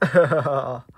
Ha ha ha.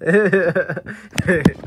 ええ。